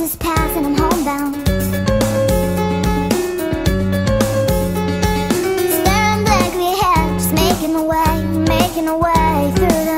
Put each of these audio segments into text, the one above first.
hours has and I'm homebound. Staring blankly ahead, just making a way, making a way through the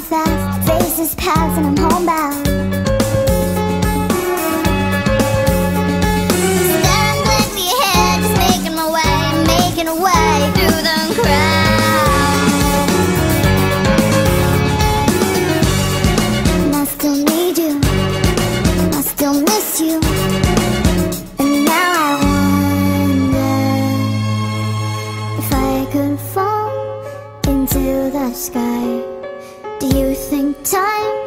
fast. Faces pass and I'm homebound. Staring blankly ahead, just making my way, making a way through the crowd. could fall into the sky you think time